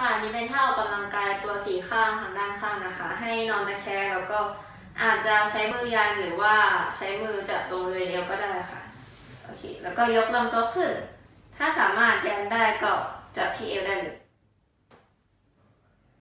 ค่ะนี่เป็นท่าออกกำลังกายตัวสีข้างทางด้านข้างนะคะ ให้นอนตะแคงแล้วก็อาจจะใช้มือยันหรือว่าใช้มือจับตรงเริเวณวก็ได้ค่ะโอเคแล้วก็ยกลำตัวขึ้น ถ้าสามารถยันได้ก็จับที่เอวได้